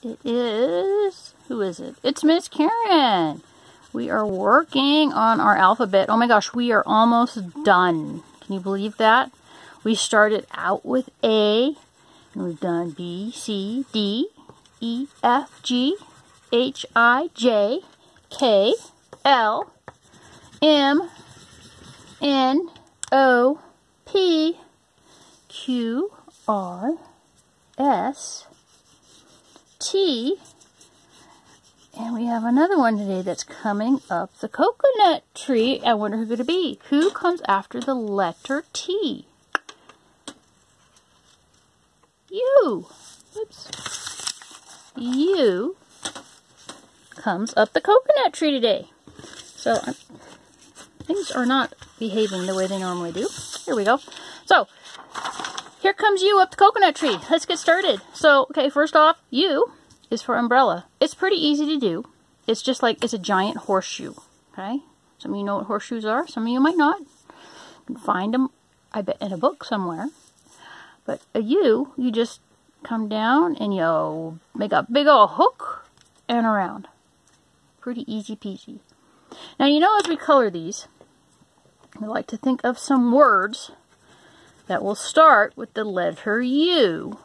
It is, who is it? It's Miss Karen. We are working on our alphabet. Oh my gosh, we are almost done. Can you believe that? We started out with A, and we've done B, C, D, E, F, G, H, I, J, K, L, M, N, O, P, Q, R, S, T, and we have another one today that's coming up the coconut tree. I wonder who going to be. Who comes after the letter T? U. Oops. U comes up the coconut tree today. So things are not behaving the way they normally do. Here we go. So here comes U up the coconut tree. Let's get started. So, okay, first off, U is for umbrella. It's pretty easy to do. It's just like, it's a giant horseshoe, okay? Some of you know what horseshoes are. Some of you might not. You can find them, I bet, in a book somewhere. But a U, you just come down and you make a big old hook and around. Pretty easy peasy. Now, you know as we color these, we like to think of some words that will start with the letter U.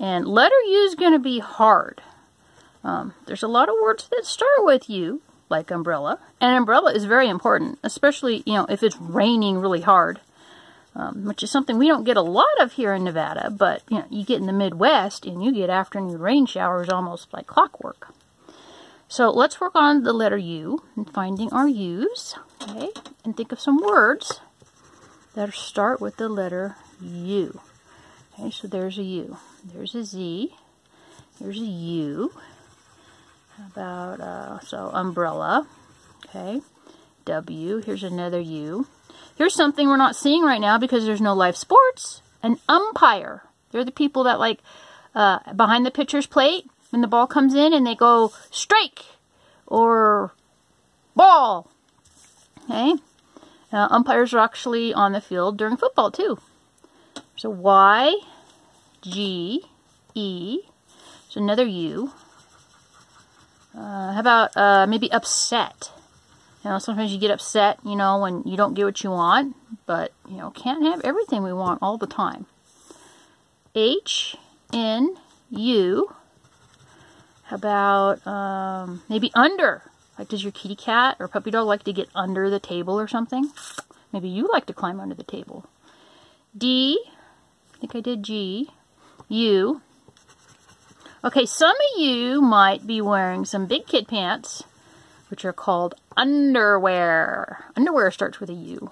And letter U is going to be hard. Um, there's a lot of words that start with U, like umbrella. And umbrella is very important, especially, you know, if it's raining really hard. Um, which is something we don't get a lot of here in Nevada, but, you know, you get in the Midwest and you get afternoon rain showers almost like clockwork. So let's work on the letter U and finding our U's, okay? And think of some words that start with the letter U. Okay, so there's a U. There's a Z. There's a U. How about, uh, so umbrella. Okay. W. Here's another U. Here's something we're not seeing right now because there's no live sports. An umpire. They're the people that like uh, behind the pitcher's plate when the ball comes in and they go strike or ball. Okay. Uh, umpires are actually on the field during football too. So Y, G, E. So another U. Uh, how about uh, maybe upset? You know, sometimes you get upset, you know, when you don't get what you want, but, you know, can't have everything we want all the time. H, N, U. How about um, maybe under? Like, does your kitty cat or puppy dog like to get under the table or something? Maybe you like to climb under the table. D, I think I did G. U. Okay, some of you might be wearing some big kid pants, which are called underwear. Underwear starts with a U.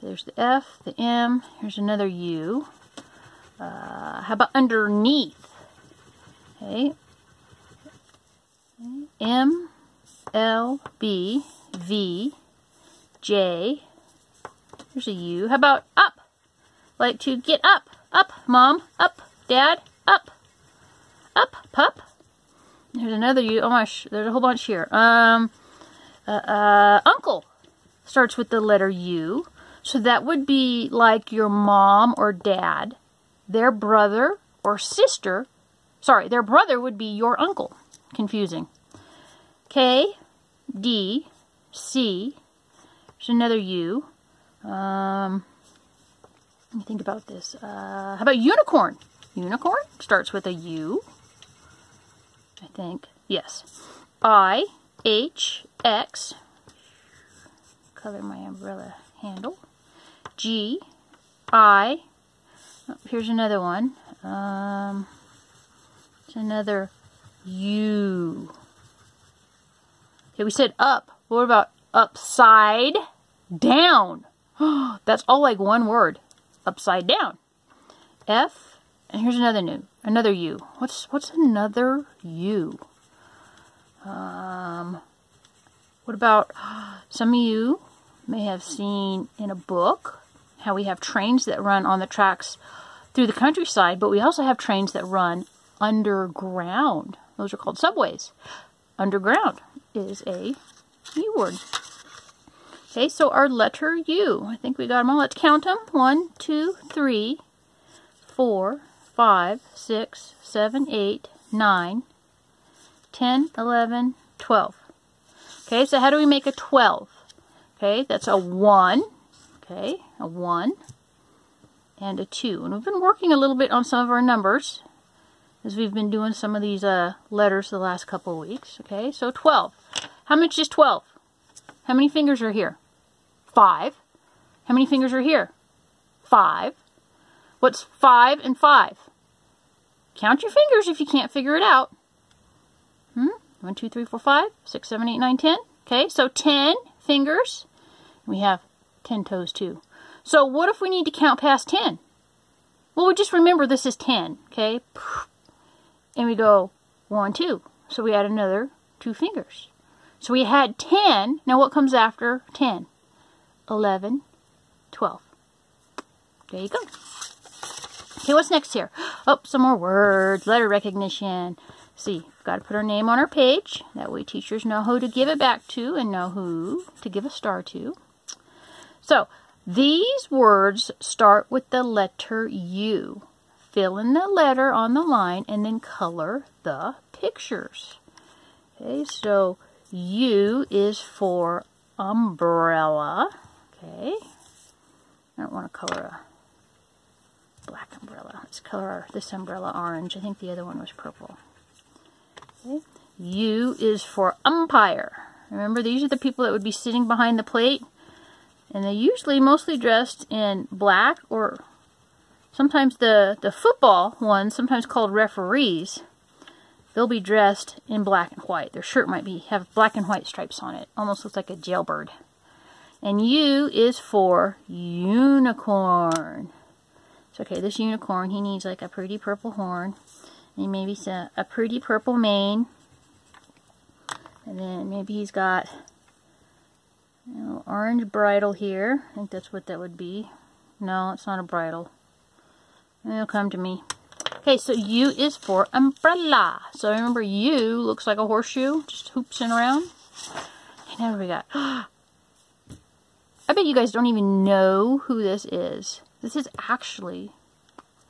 So there's the F, the M, here's another U. Uh, how about underneath? Okay. M, L, B, V, J. There's a U. How about up? Like to get up. Up, mom. Up, dad. Up. Up, pup. There's another U. Oh my, there's a whole bunch here. Um, uh, uh, uncle starts with the letter U. So that would be like your mom or dad. Their brother or sister. Sorry, their brother would be your uncle. Confusing. K, D, C. There's another U. Um, let me think about this. Uh, how about unicorn? Unicorn starts with a U. I think. Yes. I, H, X. Color my umbrella handle. G, I. Oh, here's another one. Um, it's another U. Okay, we said up. What about upside down? That's all like one word upside down. F, and here's another new, another U. What's what's another U? Um, what about some of you may have seen in a book how we have trains that run on the tracks through the countryside, but we also have trains that run underground. Those are called subways. Underground is a U word. Okay, so our letter U. I think we got them all. Let's count them. One, two, three, four, five, six, seven, eight, 9, 10, 11, 12. Okay, so how do we make a 12? Okay, that's a 1. Okay, a 1 and a 2. And we've been working a little bit on some of our numbers as we've been doing some of these uh, letters the last couple of weeks. Okay, so 12. How much is 12? How many fingers are here? 5. How many fingers are here? 5. What's 5 and 5? Count your fingers if you can't figure it out. Hmm? 1, 2, 3, 4, 5, 6, 7, 8, 9, 10. Okay, so 10 fingers. We have 10 toes too. So what if we need to count past 10? Well, we just remember this is 10, okay? And we go 1, 2. So we add another two fingers. So we had 10. Now what comes after 10? 11, 12. There you go. Okay, what's next here? Oh, some more words. Letter recognition. See, we've got to put our name on our page. That way teachers know who to give it back to and know who to give a star to. So, these words start with the letter U. Fill in the letter on the line and then color the pictures. Okay, so U is for umbrella. Okay, I don't want to color a black umbrella. Let's color this umbrella orange. I think the other one was purple. Okay. U is for umpire. Remember, these are the people that would be sitting behind the plate and they're usually mostly dressed in black or sometimes the, the football ones, sometimes called referees, they'll be dressed in black and white. Their shirt might be have black and white stripes on it. Almost looks like a jailbird. And U is for unicorn. Okay, this unicorn, he needs like a pretty purple horn. And maybe a, a pretty purple mane. And then maybe he's got know, orange bridle here. I think that's what that would be. No, it's not a bridle. It'll come to me. Okay, so U is for umbrella. So remember, U looks like a horseshoe, just hoopsing around. And now we got. I bet you guys don't even know who this is. This is actually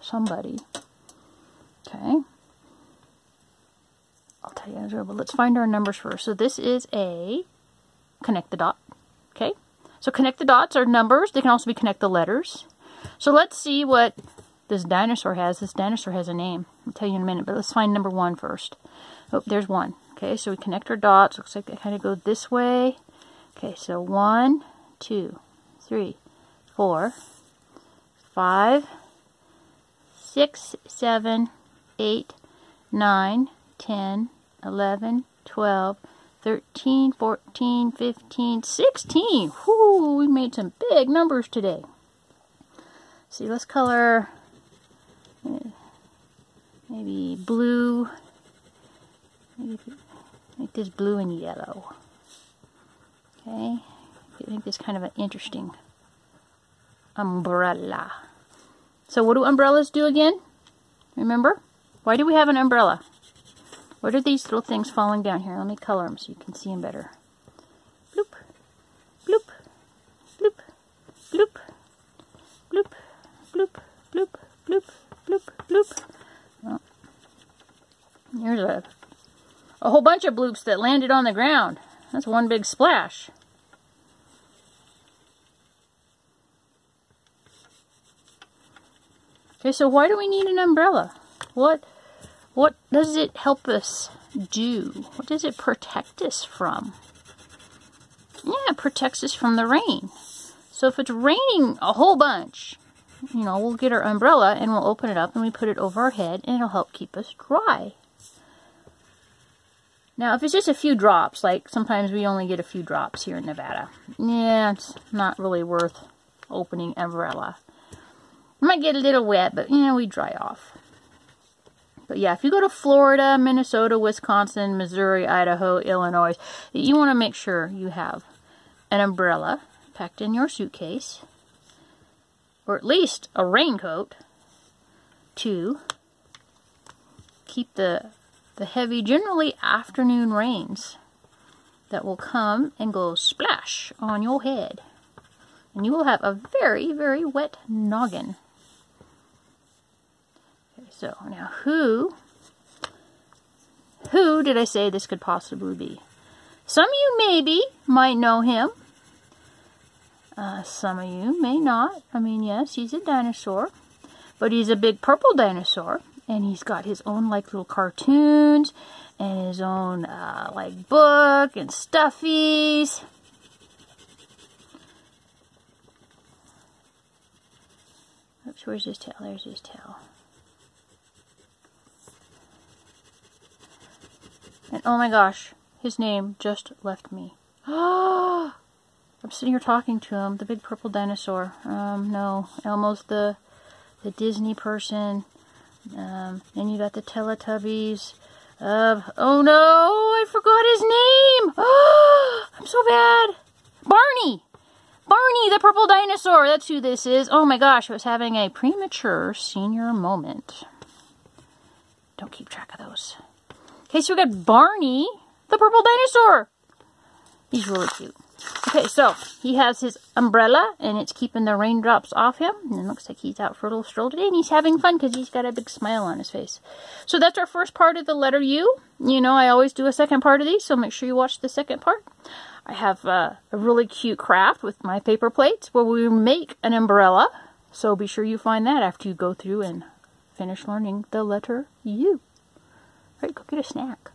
somebody. Okay. I'll tell you guys, but let's find our numbers first. So this is a connect the dot. Okay, so connect the dots are numbers. They can also be connect the letters. So let's see what this dinosaur has. This dinosaur has a name. I'll tell you in a minute, but let's find number one first. Oh, there's one. Okay, so we connect our dots. Looks like they kind of go this way. Okay, so one, two, three, four, five, six, seven, eight, nine, ten, eleven, twelve. 13, 14, 15, 16. Whoo, we made some big numbers today. See, let's color maybe blue. Maybe make this blue and yellow. Okay, I think this kind of an interesting umbrella. So what do umbrellas do again? Remember? Why do we have an umbrella? What are these little things falling down here? Let me color them so you can see them better. Bloop, bloop, bloop, bloop, bloop, bloop, bloop, bloop, bloop, bloop. Well, here's a, a whole bunch of bloops that landed on the ground. That's one big splash. Okay, so why do we need an umbrella? What what does it help us do? What does it protect us from? Yeah, it protects us from the rain. So if it's raining a whole bunch, you know, we'll get our umbrella and we'll open it up and we put it over our head and it'll help keep us dry. Now, if it's just a few drops, like sometimes we only get a few drops here in Nevada, yeah, it's not really worth opening umbrella. It might get a little wet, but, you know, we dry off. But yeah, if you go to Florida, Minnesota, Wisconsin, Missouri, Idaho, Illinois, you want to make sure you have an umbrella packed in your suitcase, or at least a raincoat to keep the, the heavy, generally afternoon rains that will come and go splash on your head. And you will have a very, very wet noggin. Okay, So now who who did I say this could possibly be? Some of you maybe might know him. Uh, some of you may not. I mean, yes, he's a dinosaur. But he's a big purple dinosaur. And he's got his own, like, little cartoons. And his own, uh, like, book and stuffies. Oops, where's his tail? There's his tail. And oh my gosh, his name just left me. I'm sitting here talking to him, the big purple dinosaur. Um, no, Elmo's the the Disney person. Um, then you got the Teletubbies. Uh, oh no, I forgot his name. Oh, I'm so bad. Barney. Barney, the purple dinosaur. That's who this is. Oh my gosh, I was having a premature senior moment. Don't keep track of those. Okay, so we got Barney, the purple dinosaur. He's really cute. Okay, so he has his umbrella, and it's keeping the raindrops off him. And it looks like he's out for a little stroll today, and he's having fun because he's got a big smile on his face. So that's our first part of the letter U. You know, I always do a second part of these, so make sure you watch the second part. I have uh, a really cute craft with my paper plates where we make an umbrella. So be sure you find that after you go through and finish learning the letter U. All right, go get a snack.